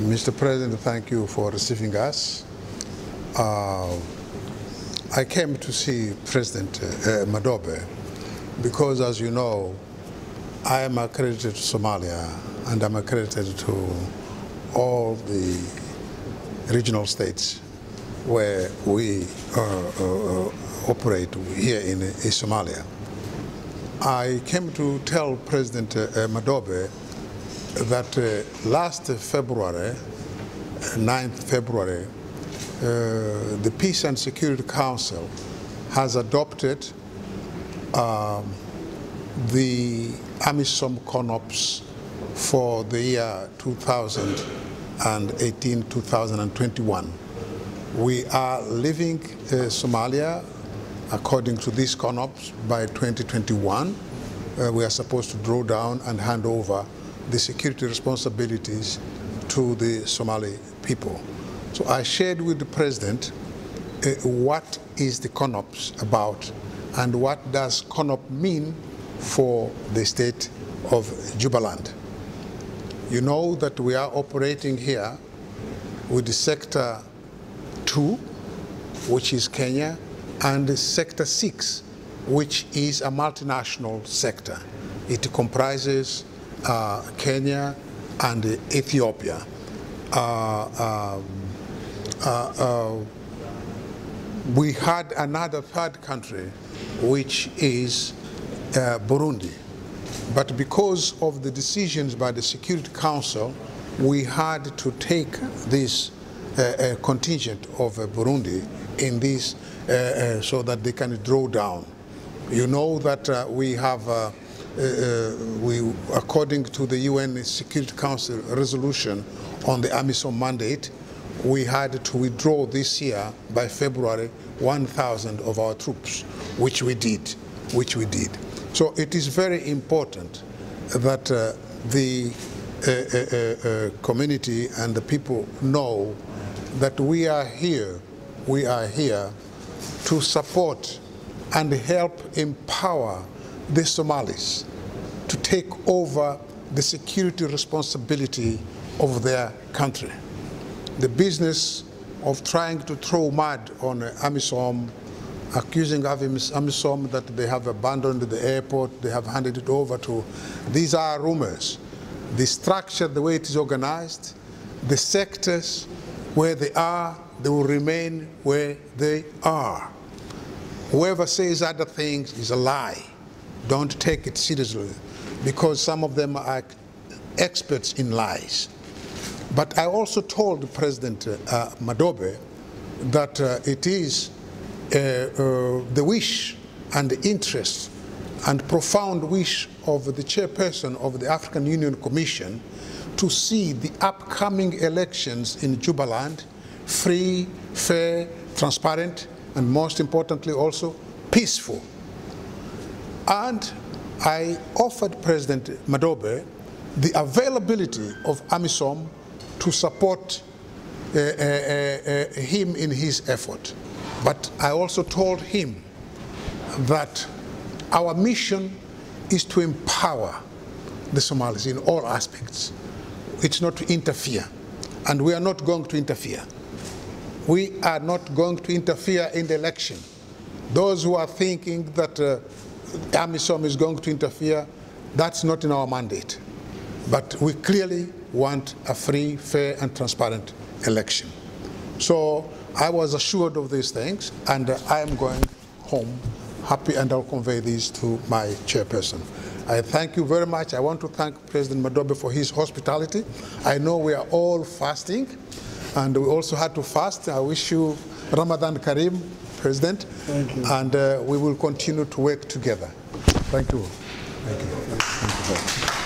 Mr. President, thank you for receiving us. Uh, I came to see President uh, Madobe because, as you know, I am accredited to Somalia and I'm accredited to all the regional states where we uh, uh, operate here in, Somalia. I came to tell President uh, Madobe that uh, last February, 9th February, uh, the Peace and Security Council has adopted um, the AMISOM CONOPS for the year 2018-2021. We are leaving uh, Somalia according to these CONOPS by 2021. Uh, we are supposed to draw down and hand over the security responsibilities to the Somali people. So I shared with the president uh, what is the CONOPS about and what does CONOP mean for the state of Jubaland. You know that we are operating here with the Sector 2, which is Kenya, and Sector 6, which is a multinational sector. It comprises uh, Kenya and Ethiopia. Uh, um, uh, uh, we had another third country, which is uh, Burundi. But because of the decisions by the Security Council, we had to take this uh, contingent of Burundi in this so that they can draw down. You know that we have uh, uh, we, according to the UN Security Council resolution on the AMISOM mandate, we had to withdraw this year by February 1,000 of our troops, which we did, which we did. So it is very important that uh, the uh, uh, uh community and the people know that we are here, we are here to support and help empower the Somalis to take over the security responsibility of their country. The business of trying to throw mud on AMISOM, accusing AMISOM that they have abandoned the airport, they have handed it over to, these are rumors. The structure, the way it is organized, the sectors where they are, they will remain where they are. Whoever says other things is a lie. Don't take it seriously because some of them are experts in lies. But I also told President uh, Madobe that uh, it is uh, uh, the wish and the interest and profound wish of the chairperson of the African Union Commission to see the upcoming elections in Jubaland free, fair, transparent, and most importantly also peaceful. And I offered President Madobe the availability of AMISOM to support uh, uh, uh, him in his effort. But I also told him that our mission is to empower the Somalis in all aspects. It's not to interfere. And we are not going to interfere. We are not going to interfere in the election. Those who are thinking that uh, AMISOM is going to interfere, that's not in our mandate. But we clearly want a free, fair, and transparent election. So I was assured of these things, and I am going home happy, and I'll convey these to my chairperson. I thank you very much. I want to thank President Madobe for his hospitality. I know we are all fasting, and we also had to fast. I wish you Ramadan Kareem, President. Thank you. And uh, we will continue to work together. Thank you. Thank you. Thank you